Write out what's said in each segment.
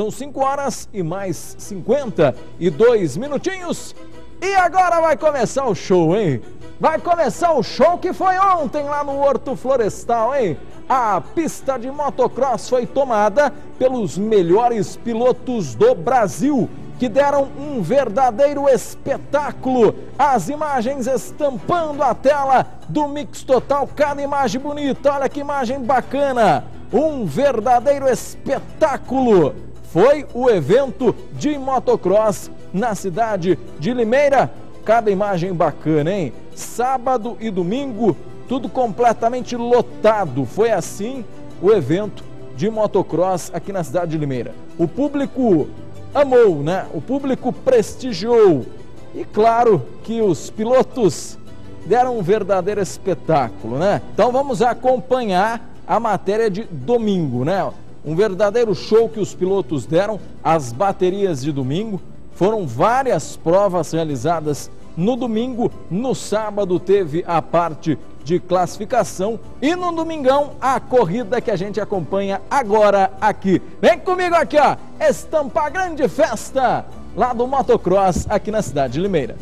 São 5 horas e mais 52 minutinhos. E agora vai começar o show, hein? Vai começar o show que foi ontem lá no Horto Florestal, hein? A pista de motocross foi tomada pelos melhores pilotos do Brasil que deram um verdadeiro espetáculo. As imagens estampando a tela do Mix Total, cada imagem bonita, olha que imagem bacana. Um verdadeiro espetáculo. Foi o evento de motocross na cidade de Limeira. Cada imagem bacana, hein? Sábado e domingo, tudo completamente lotado. Foi assim o evento de motocross aqui na cidade de Limeira. O público amou, né? O público prestigiou. E claro que os pilotos deram um verdadeiro espetáculo, né? Então vamos acompanhar a matéria de domingo, né? Um verdadeiro show que os pilotos deram, as baterias de domingo. Foram várias provas realizadas no domingo, no sábado teve a parte de classificação e no domingão a corrida que a gente acompanha agora aqui. Vem comigo aqui, ó, estampar grande festa lá do motocross aqui na cidade de Limeira.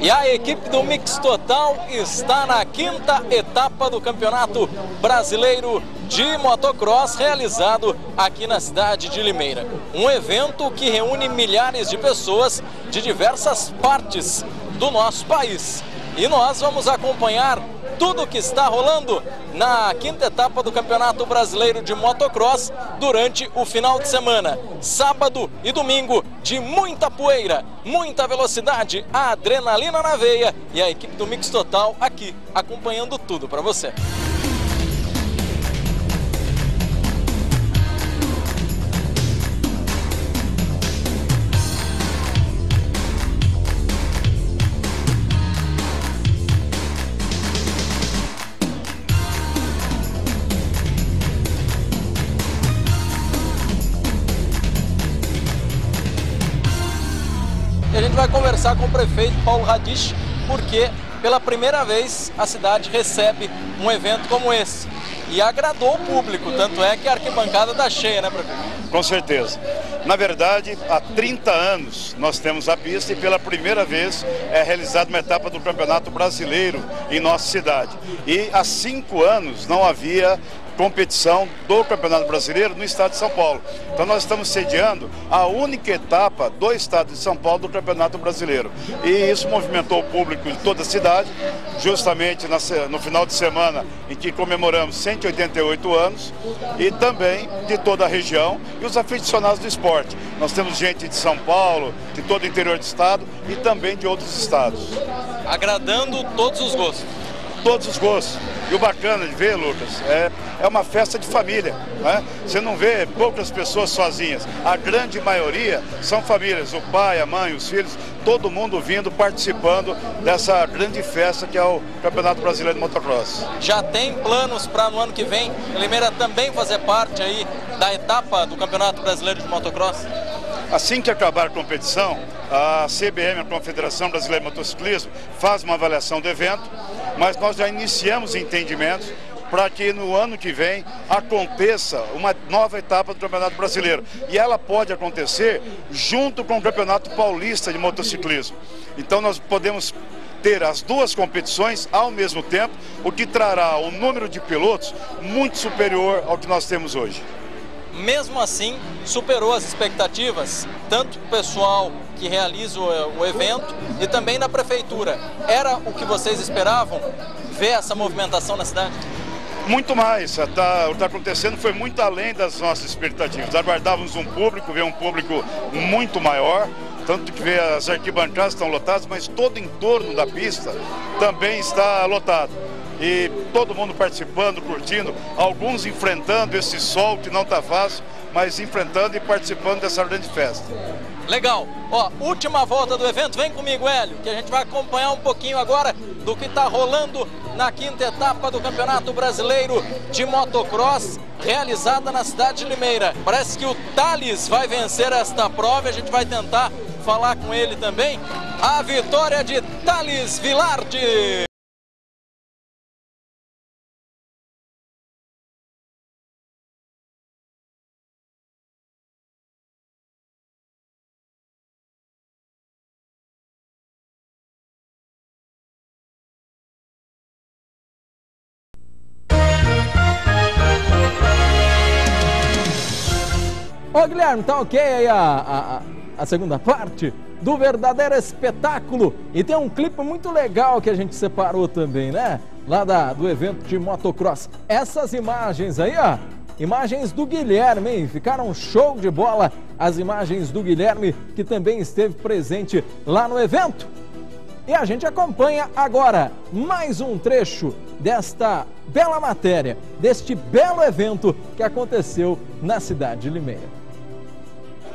E a equipe do Mix Total está na quinta etapa do Campeonato Brasileiro de Motocross realizado aqui na cidade de Limeira. Um evento que reúne milhares de pessoas de diversas partes do nosso país. E nós vamos acompanhar tudo o que está rolando na quinta etapa do Campeonato Brasileiro de Motocross durante o final de semana. Sábado e domingo de muita poeira, muita velocidade, adrenalina na veia e a equipe do Mix Total aqui acompanhando tudo para você. Vai conversar com o prefeito Paulo Radich, porque pela primeira vez a cidade recebe um evento como esse. E agradou o público, tanto é que a arquibancada está cheia, né, prefeito? Com certeza. Na verdade, há 30 anos nós temos a pista e pela primeira vez é realizada uma etapa do Campeonato Brasileiro em nossa cidade. E há cinco anos não havia competição do Campeonato Brasileiro no estado de São Paulo. Então nós estamos sediando a única etapa do estado de São Paulo do Campeonato Brasileiro. E isso movimentou o público de toda a cidade, justamente no final de semana em que comemoramos 188 anos e também de toda a região e os aficionados do esporte. Nós temos gente de São Paulo, de todo o interior do estado e também de outros estados. Agradando todos os gostos. Todos os gostos. E o bacana de ver, Lucas, é, é uma festa de família. Né? Você não vê poucas pessoas sozinhas. A grande maioria são famílias, o pai, a mãe, os filhos, todo mundo vindo, participando dessa grande festa que é o Campeonato Brasileiro de Motocross. Já tem planos para no ano que vem Limeira também fazer parte aí da etapa do Campeonato Brasileiro de Motocross? Assim que acabar a competição, a CBM, a Confederação Brasileira de Motociclismo, faz uma avaliação do evento, mas nós já iniciamos entendimentos para que no ano que vem aconteça uma nova etapa do Campeonato Brasileiro. E ela pode acontecer junto com o Campeonato Paulista de Motociclismo. Então nós podemos ter as duas competições ao mesmo tempo, o que trará um número de pilotos muito superior ao que nós temos hoje mesmo assim superou as expectativas, tanto do pessoal que realiza o, evento e também da prefeitura. Era o que vocês esperavam ver essa movimentação na cidade? Muito mais, tá, o que está acontecendo foi muito além das nossas expectativas. Aguardávamos um público, ver um público muito maior, tanto que as arquibancadas estão lotadas, mas todo o entorno da pista também está lotado e todo mundo participando, curtindo, alguns enfrentando esse sol que não está fácil, mas enfrentando e participando dessa grande festa. Legal. Ó, última volta do evento, vem comigo, Hélio, que a gente vai acompanhar um pouquinho agora do que está rolando na quinta etapa do Campeonato Brasileiro de Motocross, realizada na cidade de Limeira. Parece que o Thales vai vencer esta prova a gente vai tentar falar com ele também. A vitória de Thales Vilardi. Guilherme, tá ok aí a, a, a segunda parte do verdadeiro espetáculo. E tem um clipe muito legal que a gente separou também, né? Lá da, do evento de motocross. Essas imagens aí, ó. Imagens do Guilherme, hein? Ficaram show de bola as imagens do Guilherme, que também esteve presente lá no evento. E a gente acompanha agora mais um trecho desta bela matéria, deste belo evento que aconteceu na cidade de Limeira.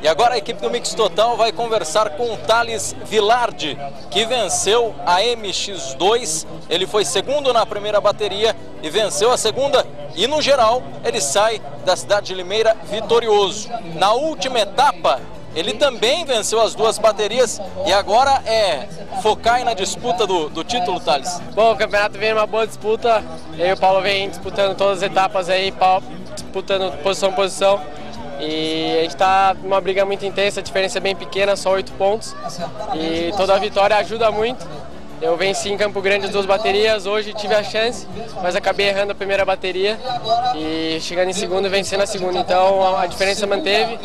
E agora a equipe do Mix Total vai conversar com o Thales Vilardi, que venceu a MX2. Ele foi segundo na primeira bateria e venceu a segunda. E no geral, ele sai da cidade de Limeira vitorioso. Na última etapa, ele também venceu as duas baterias e agora é focar na disputa do, do título, Thales. Bom, o campeonato vem uma boa disputa. Eu e o Paulo vem disputando todas as etapas aí, disputando posição posição. E a gente está numa briga muito intensa, a diferença é bem pequena, só oito pontos. E toda a vitória ajuda muito. Eu venci em Campo Grande as duas baterias, hoje tive a chance, mas acabei errando a primeira bateria e chegando em segundo e vencendo a segunda. Então a diferença manteve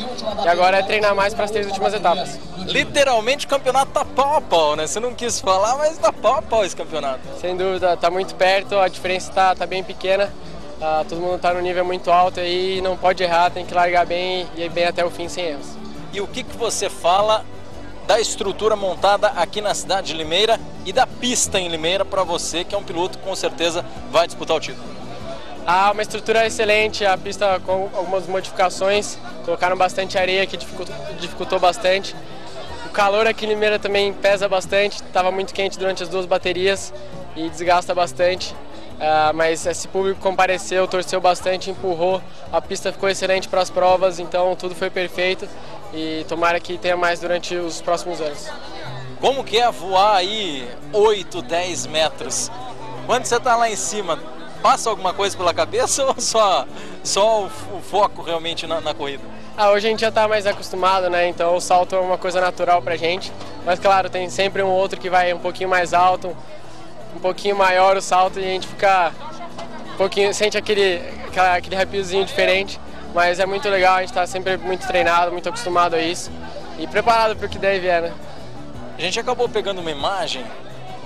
e agora é treinar mais para as três últimas etapas. Literalmente o campeonato tá pau a pau, né? Você não quis falar, mas tá pau a pau esse campeonato. Sem dúvida, tá muito perto, a diferença tá, tá bem pequena. Uh, todo mundo está no nível muito alto e não pode errar, tem que largar bem e ir bem até o fim sem erros. E o que, que você fala da estrutura montada aqui na cidade de Limeira e da pista em Limeira para você, que é um piloto que com certeza vai disputar o título? Ah, uma estrutura excelente, a pista com algumas modificações, colocaram bastante areia que dificultou, dificultou bastante. O calor aqui em Limeira também pesa bastante, estava muito quente durante as duas baterias e desgasta bastante. Uh, mas esse público compareceu, torceu bastante, empurrou, a pista ficou excelente para as provas, então tudo foi perfeito e tomara que tenha mais durante os próximos anos. Como que é voar aí 8, 10 metros? Quando você está lá em cima, passa alguma coisa pela cabeça ou só, só o, o foco realmente na, na corrida? Ah, hoje a gente já está mais acostumado, né? Então o salto é uma coisa natural para gente. Mas claro, tem sempre um outro que vai um pouquinho mais alto, um pouquinho maior o salto e a gente fica um pouquinho, sente aquele, aquele arrepiozinho diferente, mas é muito legal, a gente está sempre muito treinado, muito acostumado a isso e preparado para o que deve é, né? A gente acabou pegando uma imagem,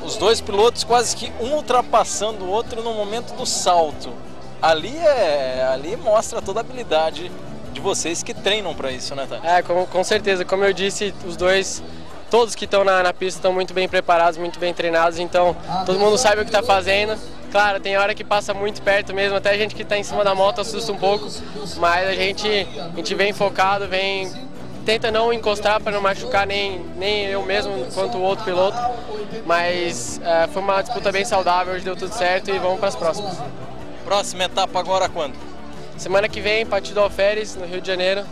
os dois pilotos quase que um ultrapassando o outro no momento do salto. Ali é, ali mostra toda a habilidade de vocês que treinam para isso, né, Tati? É, com, com certeza. Como eu disse, os dois todos que estão na, na, pista estão muito bem preparados, muito bem treinados, então todo mundo sabe o que está fazendo. Claro, tem hora que passa muito perto mesmo, até a gente que está em cima da moto assusta um pouco, mas a gente, a gente vem focado, vem tenta não encostar para não machucar nem, nem eu mesmo quanto o outro piloto, mas é, foi uma disputa bem saudável, hoje deu tudo certo e vamos para as próximas. Próxima etapa agora quando? Semana que vem, partido Alferes, no Rio de Janeiro,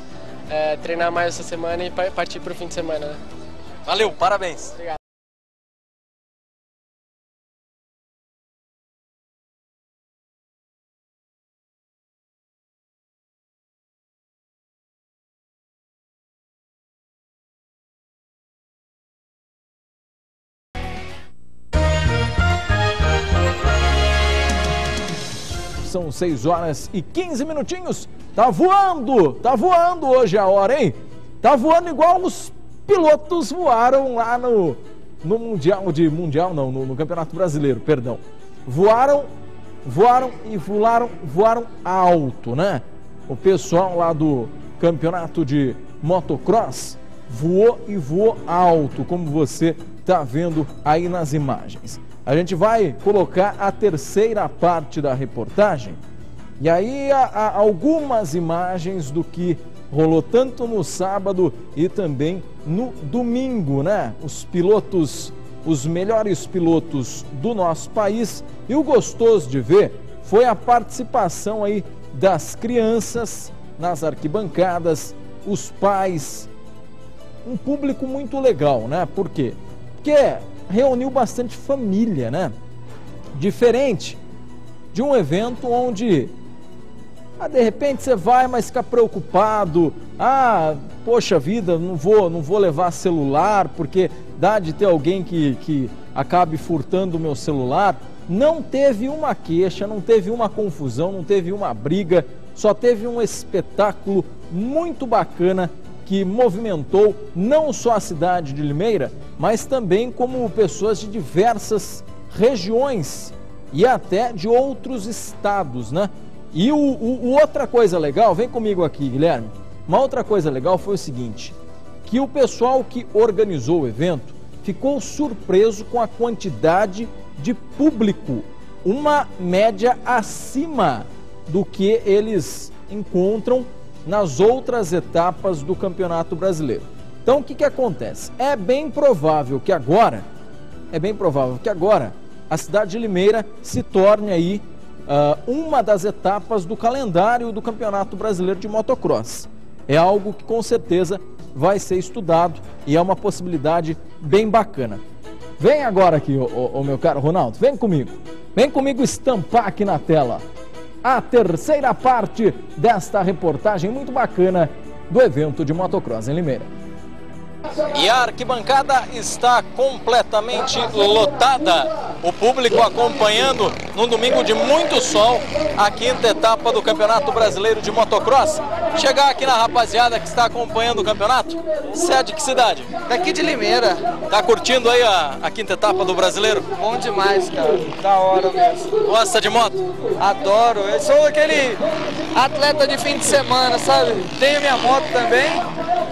é, treinar mais essa semana e partir para o fim de semana. Né? Valeu, parabéns. Obrigado. São 6 horas e 15 minutinhos. Tá voando, tá voando hoje a hora, hein? Tá voando igual os pilotos voaram lá no, no Mundial, de Mundial não, no, no Campeonato Brasileiro, perdão. Voaram, voaram e voaram, voaram alto, né? O pessoal lá do Campeonato de Motocross voou e voou alto, como você está vendo aí nas imagens. A gente vai colocar a terceira parte da reportagem e aí há, algumas imagens do que rolou tanto no sábado e também no domingo, né? Os pilotos, os melhores pilotos do nosso país. E o gostoso de ver foi a participação aí das crianças nas arquibancadas, os pais, um público muito legal, né? Por quê? Porque reuniu bastante família, né? Diferente de um evento onde ah, de repente você vai, mas fica preocupado. Ah, poxa vida, não vou, não vou levar celular porque dá de ter alguém que, que acabe furtando o meu celular. Não teve uma queixa, não teve uma confusão, não teve uma briga, só teve um espetáculo muito bacana que movimentou não só a cidade de Limeira, mas também como pessoas de diversas regiões e até de outros estados, né? E o, o, outra coisa legal, vem comigo aqui, Guilherme. Uma outra coisa legal foi o seguinte: que o pessoal que organizou o evento ficou surpreso com a quantidade de público, uma média acima do que eles encontram nas outras etapas do Campeonato Brasileiro. Então, o que, que acontece? É bem provável que agora, é bem provável que agora a cidade de Limeira se torne aí uh, uma das etapas do calendário do Campeonato Brasileiro de Motocross. É algo que com certeza vai ser estudado e é uma possibilidade bem bacana. Vem agora aqui, o meu caro Ronaldo, vem comigo. Vem comigo estampar aqui na tela a terceira parte desta reportagem muito bacana do evento de motocross em Limeira. E a arquibancada está completamente lotada. O público acompanhando no domingo de muito sol a quinta etapa do Campeonato Brasileiro de Motocross. Chegar aqui na rapaziada que está acompanhando o campeonato. Você é de que cidade? Daqui de Limeira. Tá curtindo aí a, a quinta etapa do Brasileiro? Bom demais, cara. Da hora mesmo. Gosta de moto? Adoro. Eu sou aquele atleta de fim de semana, sabe? Tenho minha moto também.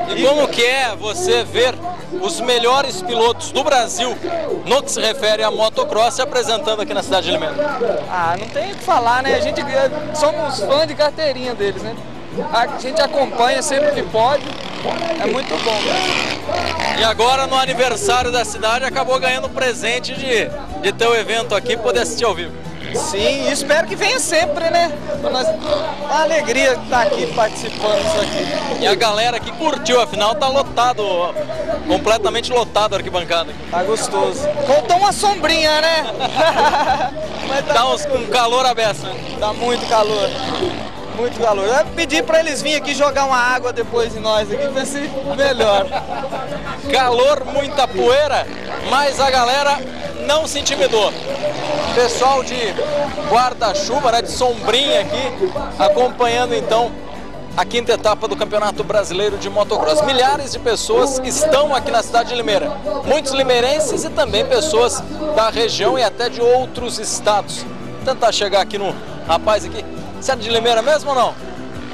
E como que é você ver os melhores pilotos do Brasil no que se refere a motocross se apresentando aqui na cidade de Limeira? Ah, não tem o que falar, né? A gente somos fãs de carteirinha deles, né? A gente acompanha sempre que pode. É muito bom. Cara. E agora no aniversário da cidade acabou ganhando presente de, de ter o evento aqui e poder assistir ao vivo. Sim, espero que venha sempre, né? Nós, uma alegria estar aqui participando disso aqui. E a galera que curtiu, afinal tá lotado, completamente lotado a arquibancada. Tá gostoso. Faltou uma sombrinha, né? Mas tá, tá uns, com calor aberto. Né? Tá muito calor. Muito calor. Eu pedi para eles virem aqui jogar uma água depois de nós aqui, ver se melhor. Calor, muita poeira, mas a galera não se intimidou. Pessoal de guarda-chuva, né, de sombrinha aqui, acompanhando então a quinta etapa do Campeonato Brasileiro de Motocross. Milhares de pessoas estão aqui na cidade de Limeira. Muitos limeirenses e também pessoas da região e até de outros estados. Vou tentar chegar aqui no rapaz aqui. Você é de Limeira mesmo ou não?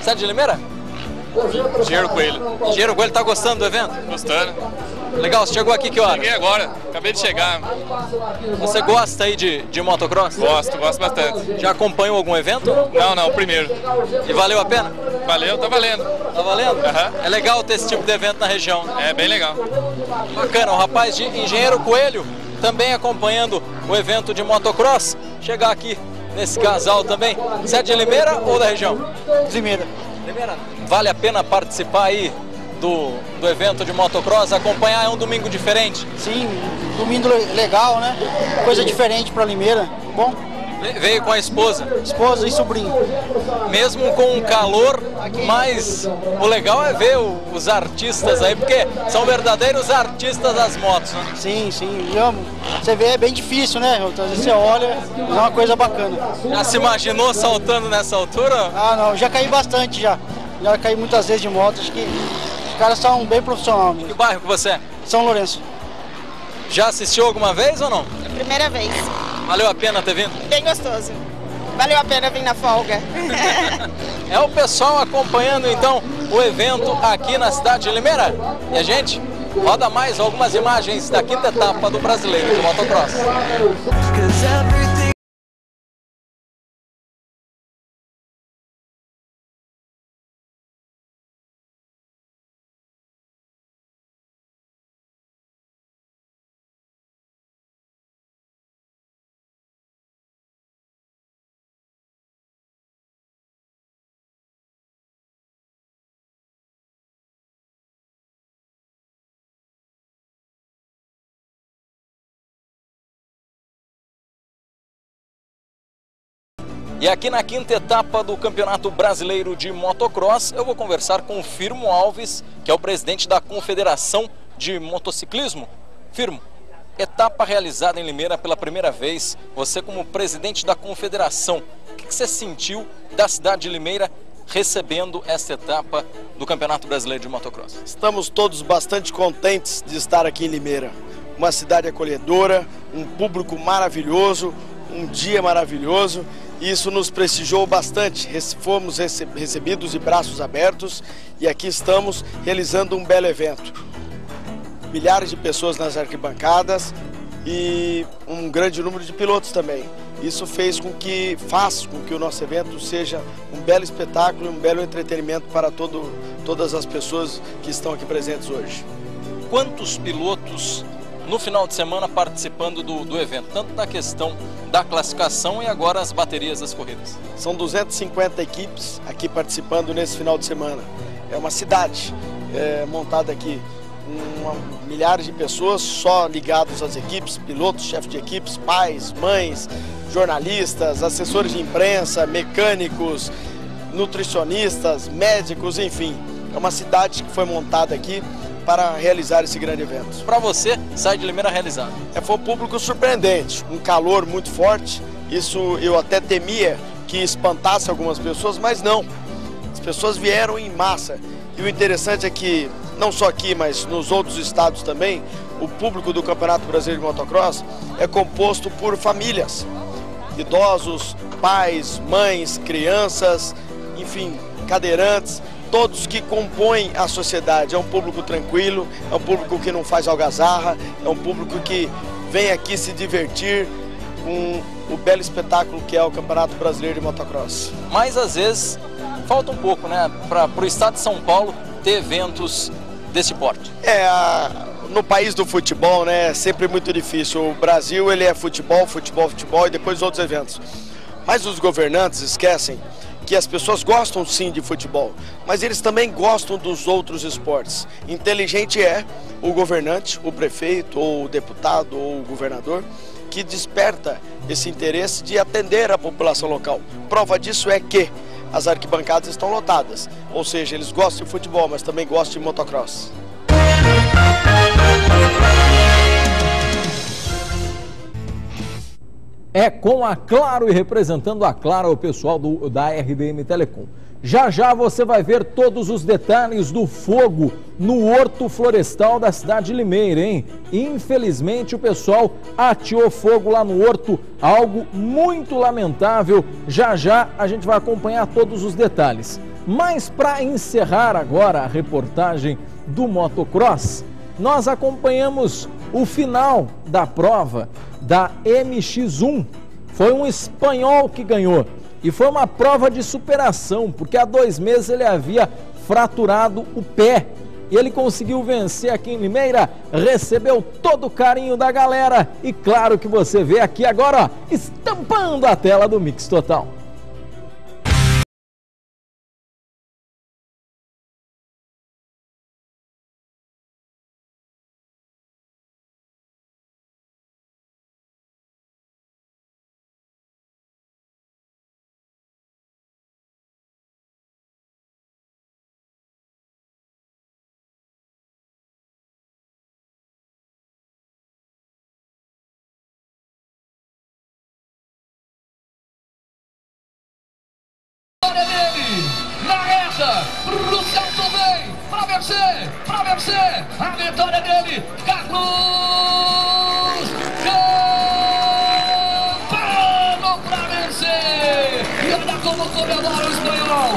Você é de Limeira? Dinheiro Coelho. Dinheiro Coelho tá gostando do evento? Gostando. Legal, você chegou aqui que hora? Cheguei agora, acabei de chegar. Você gosta aí de, de motocross? Gosto, gosto bastante. Já acompanhou algum evento? Não, não, o primeiro. E valeu a pena? Valeu, tá valendo. Tá valendo? Uhum. É legal ter esse tipo de evento na região. É bem legal. Bacana, o rapaz de Engenheiro Coelho também acompanhando o evento de motocross. Chegar aqui nesse casal também. Você é de Limeira ou da região? Limeira. Limeira. Vale a pena participar aí do, do evento de motocross, acompanhar é um domingo diferente? Sim, domingo legal, né? Coisa diferente para Limeira. Bom. Veio com a esposa? Esposa e sobrinho. Mesmo com o calor, mas o legal é ver os artistas aí, porque são verdadeiros artistas das motos, né? Sim, sim. Eu, você vê, é bem difícil, né? Às vezes você olha, é uma coisa bacana. Já se imaginou saltando nessa altura? Ah, não, já caí bastante já. Já caí muitas vezes de moto, acho que caras são bem profissionais. Que bairro que você é? São Lourenço. Já assistiu alguma vez ou não? É primeira vez. Valeu a pena ter vindo? Bem gostoso. Valeu a pena vir na folga. é o pessoal acompanhando então o evento aqui na cidade de Limeira. E a gente roda mais algumas imagens da quinta etapa do Brasileiro de Motocross. E aqui na quinta etapa do Campeonato Brasileiro de Motocross, eu vou conversar com o Firmo Alves, que é o presidente da Confederação de Motociclismo. Firmo, etapa realizada em Limeira pela primeira vez, você como presidente da confederação, o que você sentiu da cidade de Limeira recebendo esta etapa do Campeonato Brasileiro de Motocross? Estamos todos bastante contentes de estar aqui em Limeira. Uma cidade acolhedora, um público maravilhoso, um dia maravilhoso. Isso nos prestigiou bastante. Fomos recebidos de braços abertos e aqui estamos realizando um belo evento. Milhares de pessoas nas arquibancadas e um grande número de pilotos também. Isso fez com que, faz com que o nosso evento seja um belo espetáculo e um belo entretenimento para todo, todas as pessoas que estão aqui presentes hoje. Quantos pilotos no final de semana participando do, do evento, tanto na questão da classificação e agora as baterias das corridas? São 250 equipes aqui participando nesse final de semana. É uma cidade é, montada aqui uma, milhares de pessoas só ligados às equipes, pilotos, chefes de equipes, pais, mães, jornalistas, assessores de imprensa, mecânicos, nutricionistas, médicos, enfim. É uma cidade que foi montada aqui para realizar esse grande evento. Para você, sai de Limeira realizado? É, foi um público surpreendente, um calor muito forte. Isso eu até temia que espantasse algumas pessoas, mas não. As pessoas vieram em massa. E o interessante é que não só aqui, mas nos outros estados também, o público do Campeonato Brasileiro de Motocross é composto por famílias, idosos, pais, mães, crianças, enfim, cadeirantes, todos que compõem a sociedade. É um público tranquilo, é um público que não faz algazarra, é um público que vem aqui se divertir com o belo espetáculo que é o Campeonato Brasileiro de Motocross. Mas às vezes falta um pouco, né, para o estado de São Paulo ter eventos desse porte? É, no país do futebol, né, é sempre muito difícil. O Brasil, ele é futebol, futebol, futebol e depois outros eventos. Mas os governantes esquecem que as pessoas gostam sim de futebol, mas eles também gostam dos outros esportes. Inteligente é o governante, o prefeito, ou o deputado, ou o governador, que desperta esse interesse de atender a população local. Prova disso é que as arquibancadas estão lotadas. Ou seja, eles gostam de futebol, mas também gostam de motocross. É com a Claro e representando a Claro o pessoal do, da RDM Telecom. Já já você vai ver todos os detalhes do fogo no horto florestal da cidade de Limeira, hein? Infelizmente o pessoal ateou fogo lá no horto, algo muito lamentável. Já já a gente vai acompanhar todos os detalhes. Mas para encerrar agora a reportagem do motocross, nós acompanhamos o final da prova da MX1. Foi um espanhol que ganhou. E foi uma prova de superação, porque há dois meses ele havia fraturado o pé. E ele conseguiu vencer aqui em Limeira, recebeu todo o carinho da galera. E claro que você vê aqui agora, ó, estampando a tela do Mix Total. Na reta, pro Celso vem, pra vencer, pra vencer. A vitória dele, Carlos Campano pra vencer. E olha como comemora o espanhol.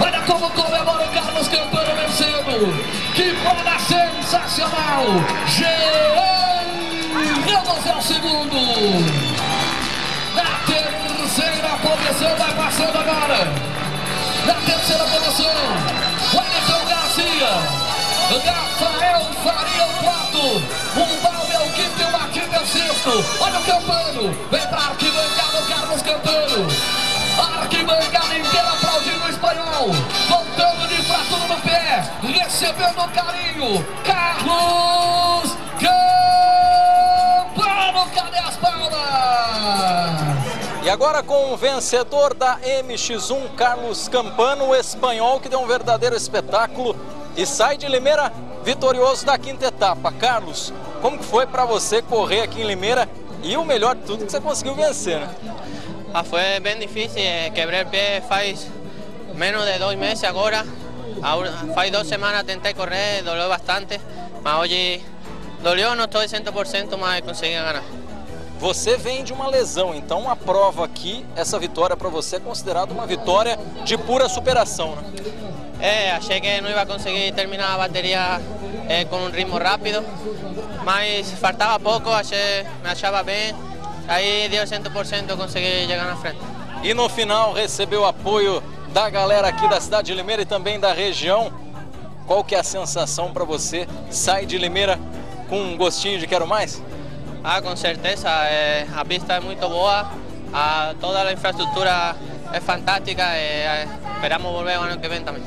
Olha como comemora o Carlos Campano vencendo. Que bola sensacional. Jean Ramos é o segundo. Na terceira posição vai passando agora na terceira posição, Wellington Garcia, Rafael Faria o quarto, um balde é o quinto e o Martins é o sexto. Olha o Campano, vem pra arquibancada o Carlos Campano. Arquibancada inteira aplaudindo o espanhol, voltando de fratura no pé, recebendo carinho. Carlos Campano, cadê as palmas? E agora com o vencedor da MX1, Carlos Campano, o espanhol, que deu um verdadeiro espetáculo e sai de Limeira vitorioso da quinta etapa. Carlos, como que foi para você correr aqui em Limeira e o melhor de tudo que você conseguiu vencer, né? Ah, foi bem difícil, é, quebrei o pé faz menos de dois meses agora. Faz duas semanas tentei correr, doleu bastante, mas hoje dolió, não estou 100%, mas consegui ganhar. Você vem de uma lesão, então a prova aqui, essa vitória para você é considerada uma vitória de pura superação, né? É, achei que não ia conseguir terminar a bateria é, com um ritmo rápido, mas faltava pouco, achei, me achava bem, aí deu 100% consegui chegar na frente. E no final recebeu apoio da galera aqui da cidade de Limeira e também da região. Qual que é a sensação para você? Sai de Limeira com um gostinho de quero mais? Ah, com certeza. É, a pista é muito boa, a, toda a infraestrutura é fantástica é, esperamos volver o ano que vem também.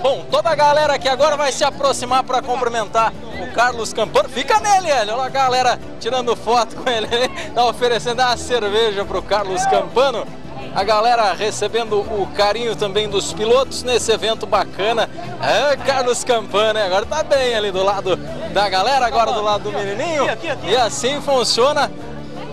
Bom, toda a galera que agora vai se aproximar para cumprimentar o Carlos Campano. Fica nele. Olha a galera tirando foto com ele. Tá oferecendo uma cerveja para o Carlos Campano a galera recebendo o carinho também dos pilotos nesse evento bacana. É, Carlos Campana, agora tá bem ali do lado da galera, agora do lado do menininho. E assim funciona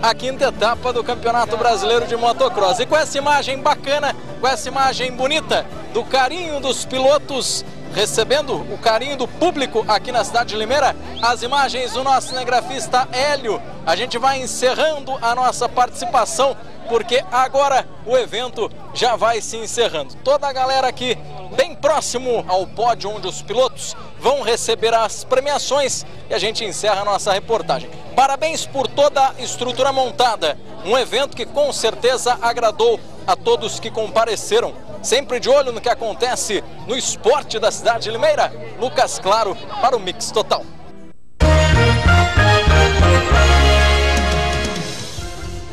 a quinta etapa do Campeonato Brasileiro de Motocross. E com essa imagem bacana, com essa imagem bonita do carinho dos pilotos recebendo o carinho do público aqui na cidade de Limeira, as imagens do nosso cinegrafista Hélio. A gente vai encerrando a nossa participação porque agora o evento já vai se encerrando. Toda a galera aqui bem próximo ao pódio onde os pilotos vão receber as premiações e a gente encerra a nossa reportagem. Parabéns por toda a estrutura montada, um evento que com certeza agradou a todos que compareceram. Sempre de olho no que acontece no esporte da cidade de Limeira. Lucas Claro para o Mix Total.